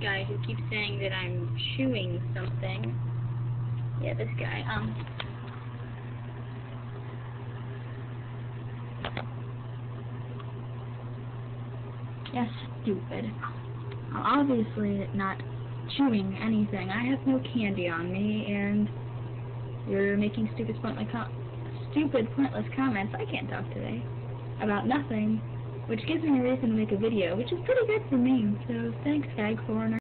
guy who keeps saying that I'm chewing something. Yeah, this guy. Um. Yes, stupid. I'm obviously not chewing anything. I have no candy on me, and you're making stupid, pointless, com stupid, pointless comments. I can't talk today about nothing, which gives me a reason to make a video, which is pretty good for me. So thanks, Gag Foreigner.